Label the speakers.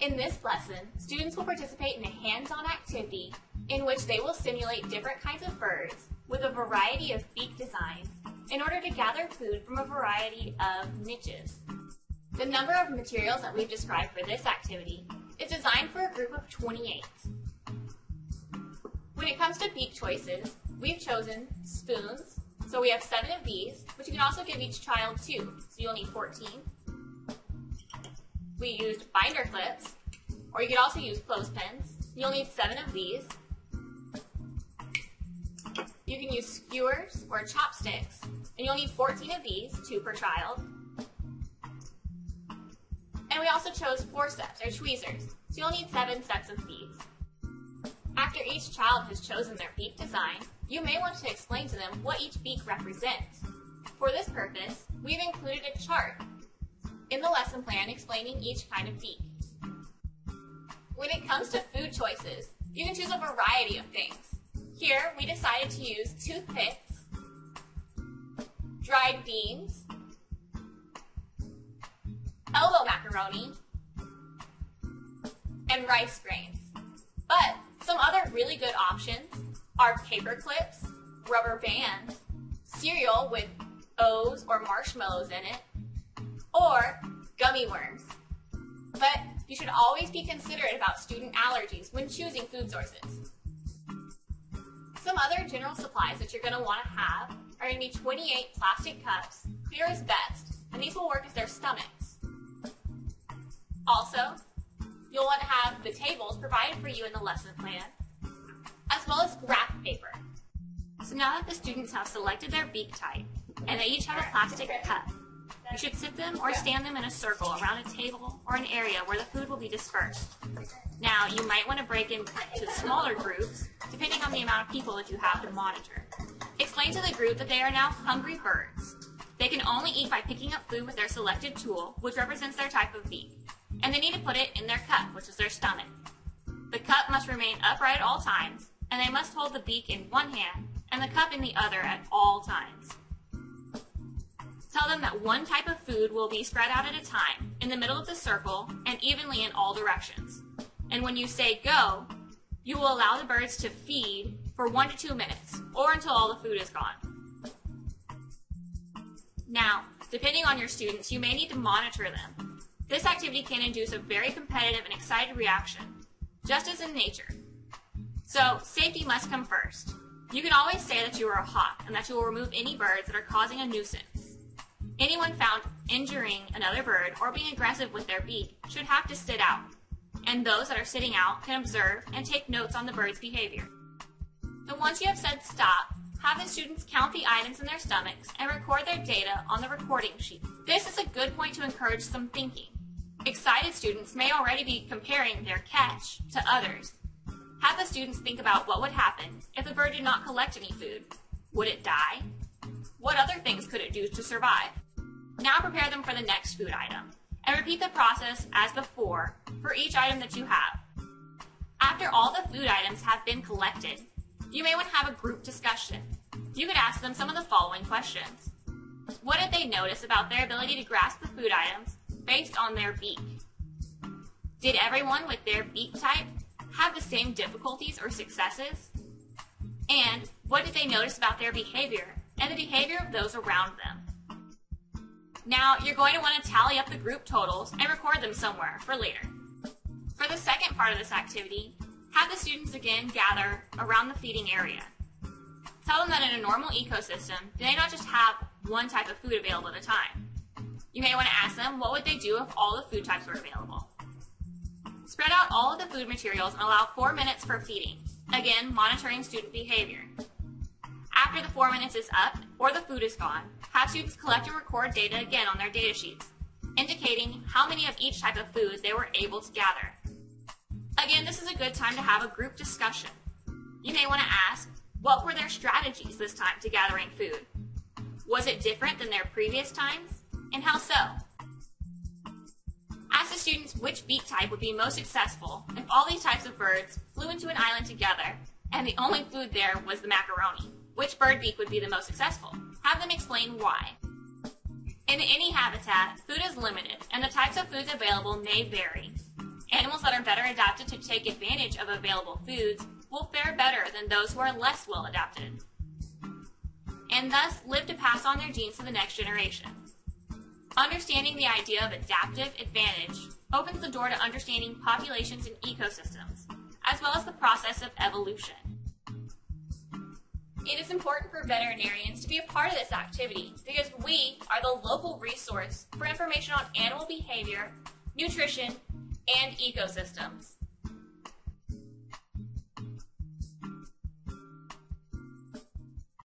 Speaker 1: In this lesson, students will participate in a hands-on activity in which they will simulate different kinds of birds with a variety of beak designs in order to gather food from a variety of niches. The number of materials that we've described for this activity is designed for a group of 28. When it comes to beak choices, we've chosen spoons, so we have seven of these, but you can also give each child two, so you'll need 14. We used binder clips, or you could also use clothespins. You'll need seven of these. You can use skewers or chopsticks, and you'll need 14 of these, two per child. And we also chose forceps or tweezers, so you'll need seven sets of these. After each child has chosen their beak design, you may want to explain to them what each beak represents. For this purpose, we've included a chart in the lesson plan explaining each kind of beak. When it comes to food choices, you can choose a variety of things. Here, we decided to use toothpicks, dried beans, elbow macaroni, and rice grains. But some other really good options are paper clips, rubber bands, cereal with O's or marshmallows in it, or gummy worms. But you should always be considerate about student allergies when choosing food sources. Some other general supplies that you're going to want to have are going to be 28 plastic cups, clear as best, and these will work as their stomachs. Also, you'll want to have the tables provided for you in the lesson plan, as well as graph paper. So now that the students have selected their beak type, and they each have a plastic cup, you should sit them or stand them in a circle around a table or an area where the food will be dispersed. Now, you might want to break into smaller groups, depending on the amount of people that you have to monitor. Explain to the group that they are now hungry birds. They can only eat by picking up food with their selected tool, which represents their type of beak. And they need to put it in their cup, which is their stomach. The cup must remain upright at all times, and they must hold the beak in one hand and the cup in the other at all times. Tell them that one type of food will be spread out at a time, in the middle of the circle, and evenly in all directions. And when you say go, you will allow the birds to feed for one to two minutes, or until all the food is gone. Now, depending on your students, you may need to monitor them. This activity can induce a very competitive and excited reaction, just as in nature. So, safety must come first. You can always say that you are a hawk and that you will remove any birds that are causing a nuisance. Anyone found injuring another bird or being aggressive with their beak should have to sit out, and those that are sitting out can observe and take notes on the bird's behavior. So once you have said stop, have the students count the items in their stomachs and record their data on the recording sheet. This is a good point to encourage some thinking. Excited students may already be comparing their catch to others. Have the students think about what would happen if the bird did not collect any food. Would it die? What other things could it do to survive? Now prepare them for the next food item, and repeat the process as before for each item that you have. After all the food items have been collected, you may want to have a group discussion. You could ask them some of the following questions. What did they notice about their ability to grasp the food items based on their beak? Did everyone with their beak type have the same difficulties or successes? And what did they notice about their behavior and the behavior of those around them? Now, you're going to want to tally up the group totals and record them somewhere for later. For the second part of this activity, have the students again gather around the feeding area. Tell them that in a normal ecosystem, they don't just have one type of food available at a time. You may want to ask them what would they do if all the food types were available. Spread out all of the food materials and allow four minutes for feeding. Again, monitoring student behavior. After the four minutes is up or the food is gone, have students collect and record data again on their data sheets, indicating how many of each type of food they were able to gather. Again, this is a good time to have a group discussion. You may want to ask, what were their strategies this time to gathering food? Was it different than their previous times? And how so? Ask the students which beak type would be most successful if all these types of birds flew into an island together and the only food there was the macaroni. Which bird beak would be the most successful? Have them explain why. In any habitat, food is limited, and the types of foods available may vary. Animals that are better adapted to take advantage of available foods will fare better than those who are less well adapted, and thus live to pass on their genes to the next generation. Understanding the idea of adaptive advantage opens the door to understanding populations and ecosystems, as well as the process of evolution. It is important for veterinarians to be a part of this activity because we are the local resource for information on animal behavior, nutrition, and ecosystems.